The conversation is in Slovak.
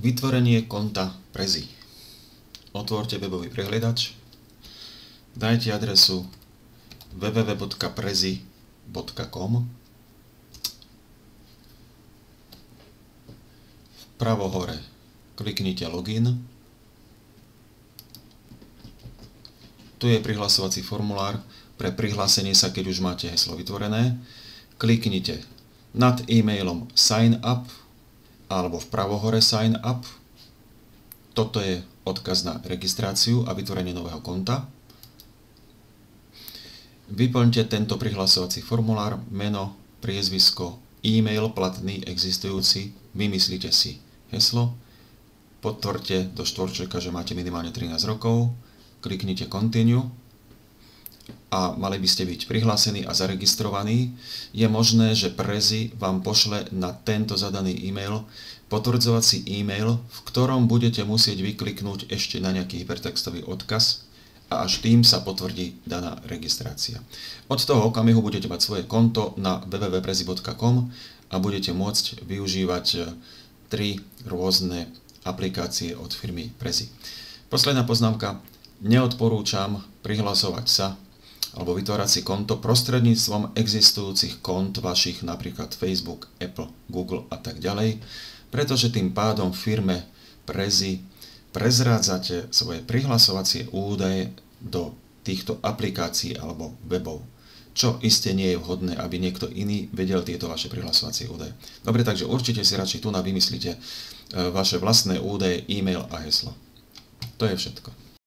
Vytvorenie konta Prezi. Otvorte webový prehliadač, dajte adresu www.prezi.com Vpravo hore kliknite Login. Tu je prihlasovací formulár pre prihlásenie sa, keď už máte heslo vytvorené. Kliknite nad e-mailom Sign Up alebo vpravo hore Sign Up. Toto je odkaz na registráciu a vytvorenie nového konta. Vyplňte tento prihlasovací formulár, meno, priezvisko, e-mail platný, existujúci, vymyslite si heslo, potvrďte do štvorčeka, že máte minimálne 13 rokov, kliknite Continue a mali by ste byť prihlásení a zaregistrovaní, je možné, že Prezi vám pošle na tento zadaný e-mail potvrdzovací e-mail, v ktorom budete musieť vykliknúť ešte na nejaký hypertextový odkaz a až tým sa potvrdí daná registrácia. Od toho okamihu budete mať svoje konto na www.prezi.com a budete môcť využívať e, tri rôzne aplikácie od firmy Prezi. Posledná poznámka. Neodporúčam prihlasovať sa alebo vytvárať si konto prostredníctvom existujúcich kont vašich, napríklad Facebook, Apple, Google a tak ďalej, pretože tým pádom firme Prezi prezrádzate svoje prihlasovacie údaje do týchto aplikácií alebo webov čo iste nie je vhodné, aby niekto iný vedel tieto vaše prihlasovacie údaje. Dobre, takže určite si radšej tu na vymyslíte e, vaše vlastné údaje, e-mail a heslo. To je všetko.